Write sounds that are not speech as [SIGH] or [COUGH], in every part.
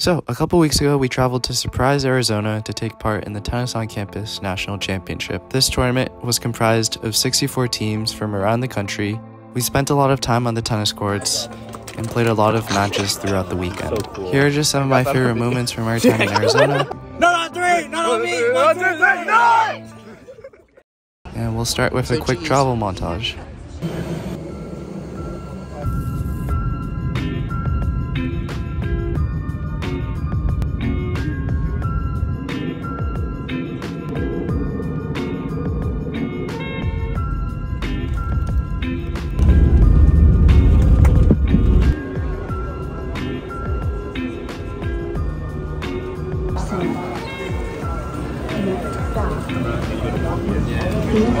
So, a couple weeks ago, we traveled to Surprise, Arizona to take part in the Tennis on Campus National Championship. This tournament was comprised of 64 teams from around the country. We spent a lot of time on the tennis courts and played a lot of matches throughout the weekend. So cool. Here are just some of my favorite moments from our time in [LAUGHS] Arizona. Not on three, not on me. One, two, three, no! And we'll start with a quick travel montage.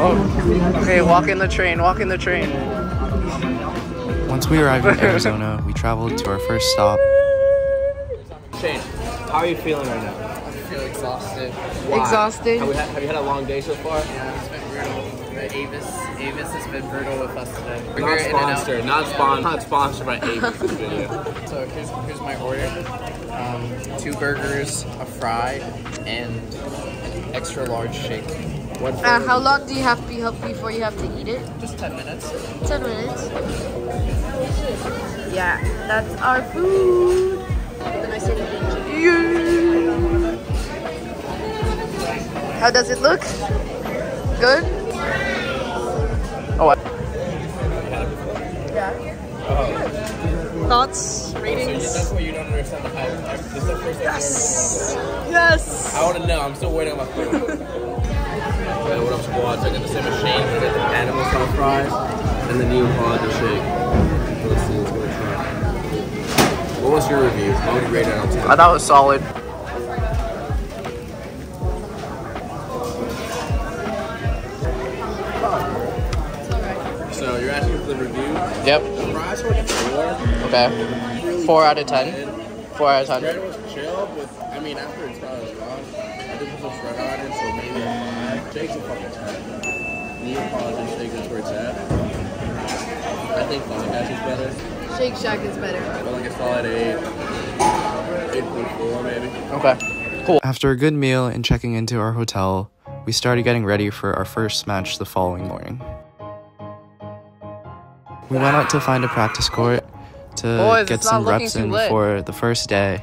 Okay, walk in the train, walk in the train. Once we arrived in Arizona, [LAUGHS] we traveled to our first stop. Shane, how are you feeling right now? I feel exhausted. Why? Exhausted? Have, we had, have you had a long day so far? Yeah, it's been brutal. The Avis, Avis has been brutal with us today. Not here In-N-Out. sponsored, not sponsored, not sponsored by Avis [LAUGHS] this video. So here's, here's my order. Um, two burgers, a fry, and an extra large shake. What Uh, how long do you have to be up before you have to eat it? Just 10 minutes. 10 minutes. Yeah, that's our food. Yeah. How does it look? Good? Oh, I- Yeah. Thoughts? Ratings? That's what you don't understand the hype. This is the first Yes! Yes! I want to know. I'm still waiting on my food. [LAUGHS] Okay, what else we watch? I got the same machine. I got the animal style fries and the Neapolitan shake. Let's see. Let's go try. What was your review? How would you rate it out of 10? I thought it was solid. So you're asking for the review. Yep. The fries were four. Okay. Four out of 10. Four out of Bread 10. was chill, but I mean after it's not as gone, I did put some shred on it, so maybe a five. Shake's a fucking ten. Neapolitan shake is where it's at. I think Five Guys is better. Shake Shack is better. But like a solid eight. Eight point four maybe. Okay. After a good meal and checking into our hotel, we started getting ready for our first match the following morning. We went out to find a practice court to Boys, get some reps in for the first day,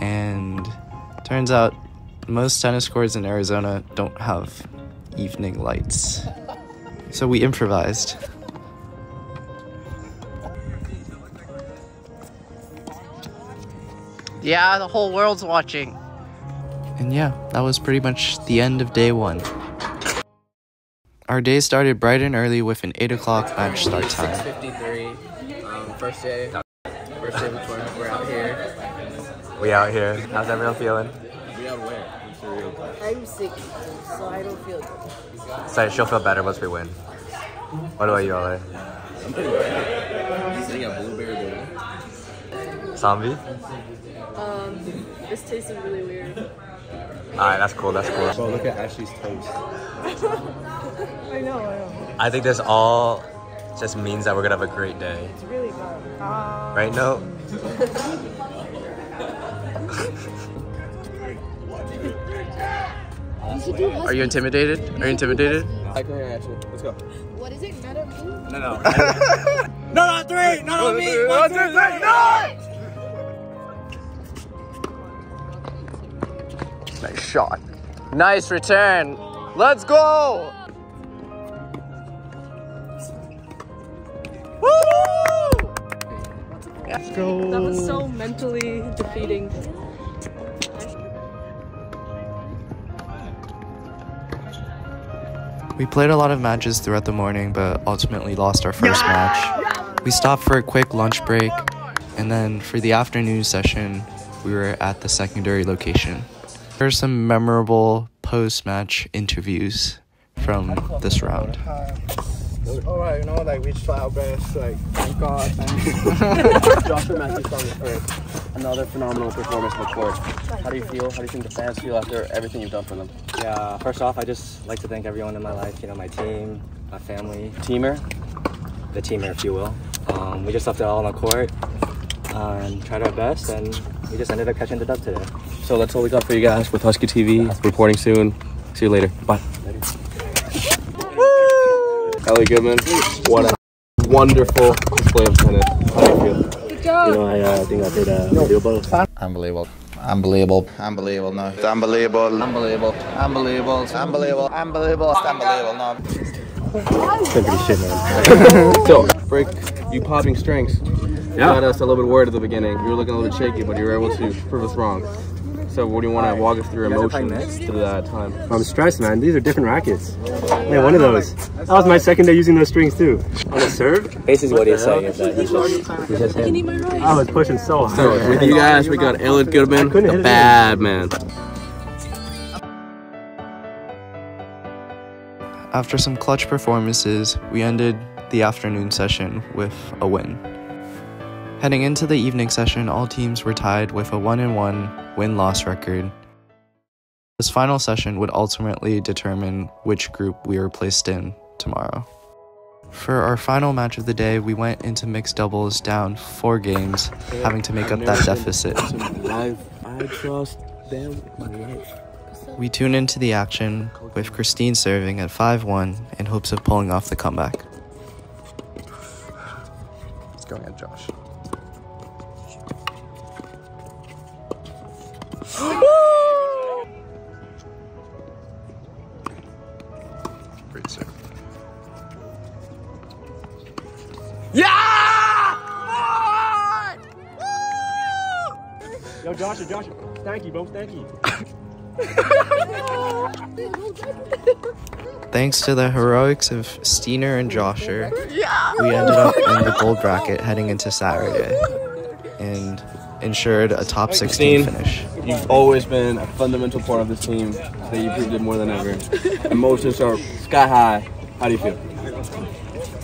and turns out most tennis courts in Arizona don't have evening lights. So we improvised. Yeah, the whole world's watching. And yeah, that was pretty much the end of day one. Our day started bright and early with an 8 o'clock match start time. 653. Um, first day. First day of the tournament. We're out here. We out here. How's everyone feeling? We out where? What's the real I'm sick, so I don't feel good. So she'll feel better once we win. What about you, Ale? I'm pretty bad. Sitting at blueberry bowl. Zombie? Um, this tastes really weird. Alright, that's cool, that's cool. Bro, look at Ashley's toast. [LAUGHS] I know, I know. I think this all just means that we're gonna have a great day. It's really good. Uh, Right, no? [LAUGHS] Are you intimidated? Are you intimidated? I can hear Ashley. Let's go. what is it? Meta me? No, no. [LAUGHS] Not on three, not on me. One, two, three, no! Nice shot. Nice return. Let's go. Woo! Let's go. That was so mentally defeating. We played a lot of matches throughout the morning, but ultimately lost our first match. We stopped for a quick lunch break, and then for the afternoon session, we were at the secondary location. There are some memorable post match interviews from this round. All right, you know, like we try our best. Like, thank God. Thank Joshua Matthews on for another phenomenal performance on the court. How do you feel? How do you think the fans feel after everything you've done for them? Yeah, first off, I just like to thank everyone in my life, you know, my team, my family, Teamer? the team, if you will. Um, we just left it all on the court. uh, and tried our best, and we just ended up catching the dub today. So that's all we got for you guys with Husky TV. Reporting soon. See you later. Bye. Ellie Goodman, what a wonderful display of tennis. How do you feel? You know, I uh, think I did uh, do both. Unbelievable. Unbelievable. Unbelievable. No. It's unbelievable. Unbelievable. Unbelievable. Unbelievable. Unbelievable. Unbelievable. No. Pretty. [LAUGHS] So, break, you popping strengths. You got us a little bit worried at the beginning. You were looking a little bit shaky, but you were able to prove us wrong. So, what do you want to walk us through You guys are playing emotions next? to that time? I'm stressed, man. These are different rackets. Man, one of those. That was my second day using those strings too. On a serve? Basically, what he's saying is that he just, he just hit. I was pushing so hard. So, with you guys, we got Elliot Goodman, the bad man. After some clutch performances, we ended the afternoon session with a win. Heading into the evening session, all teams were tied with a 1 in 1 win loss record. This final session would ultimately determine which group we were placed in tomorrow. For our final match of the day, we went into mixed doubles down four games, having to make up that deficit. We tune into the action with Christine serving at 5 1 in hopes of pulling off the comeback. It's going at Josh. Yo, Joshua, Joshua. Thank you, bro. Thank you. Thanks to the heroics of Steiner and Josher, we ended up in the gold bracket heading into Saturday and ensured a top 16 finish. You've always been a fundamental part of this team. Today you proved it more than ever. Emotions are sky high. How do you feel?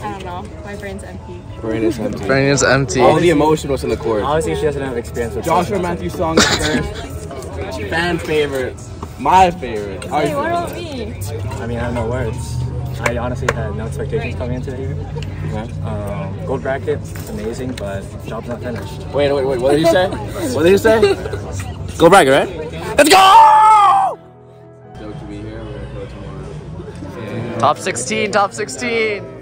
I don't know. My brain's empty. Brain is empty. Brain is empty. All the emotion was in the court. Obviously, she doesn't have experience with Joshua Matthews song is first. Fan favorite. My favorite. How are you Hey, what about me? I mean, I have no words. I honestly had no expectations coming into here. Okay. Um, gold bracket, amazing, but job's not finished. Wait, wait, wait. What did you say? [LAUGHS] What did you say? Go bracket, right? Let's go! So to be here, we're gonna go tomorrow. Top 16, top 16.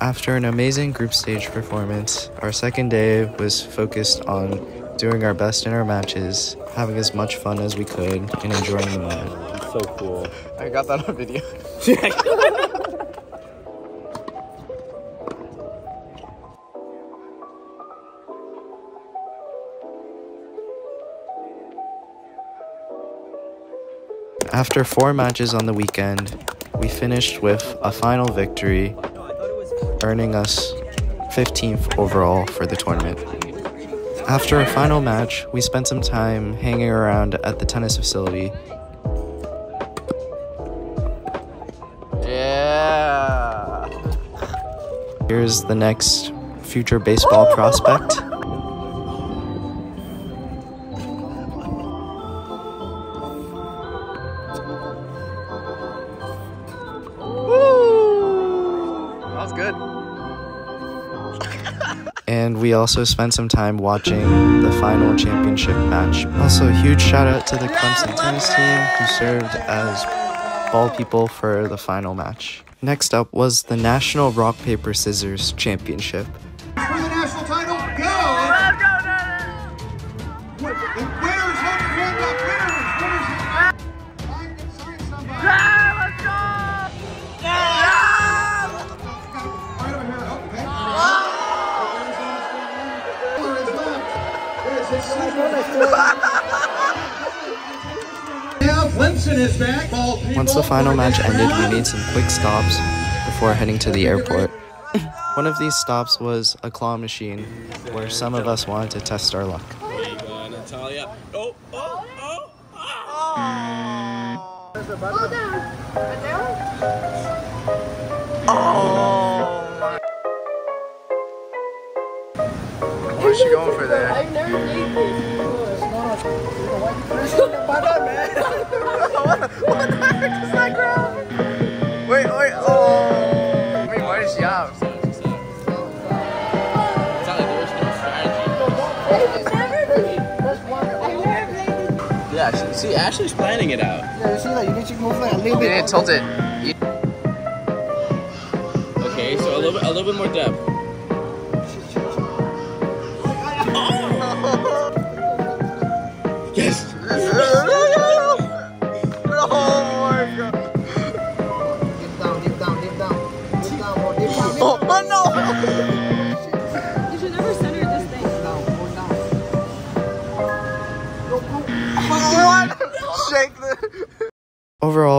After an amazing group stage performance, our second day was focused on doing our best in our matches, having as much fun as we could, and enjoying the moment. So cool. I got that on video. [LAUGHS] After four matches on the weekend, we finished with a final victory, earning us 15th overall for the tournament. After our final match, we spent some time hanging around at the tennis facility. Yeah. Here's the next future baseball prospect. We also spent some time watching the final championship match. Also, a huge shout out to the Clemson tennis team who served as ball people for the final match. Next up was the National Rock Paper Scissors Championship. Once the final match ended, we made some quick stops before heading to the airport. One of these stops was a claw machine, where some of us wanted to test our luck. Natalia. Oh, oh, oh. Where's she going for there? I've never why you finishing the bottom, man? what the heck is that ground? Wait, wait, oh. I mean, why is she out? Yeah, see, Ashley's planning it out. Yeah, you see, that? you need to move that. a it. Yeah, tilt it. Okay, so a little bit, a little bit more depth.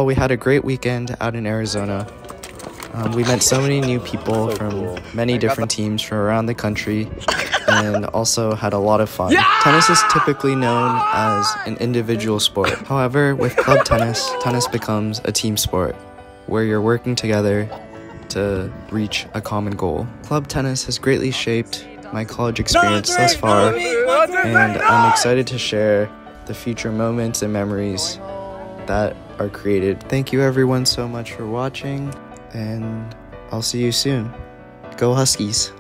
We had a great weekend out in Arizona. Um, we met so many new people from many different teams from around the country and also had a lot of fun. Tennis is typically known as an individual sport. However, with club tennis, tennis becomes a team sport where you're working together to reach a common goal. Club tennis has greatly shaped my college experience thus far, and I'm excited to share the future moments and memories that are created. Thank you everyone so much for watching, and I'll see you soon. Go Huskies!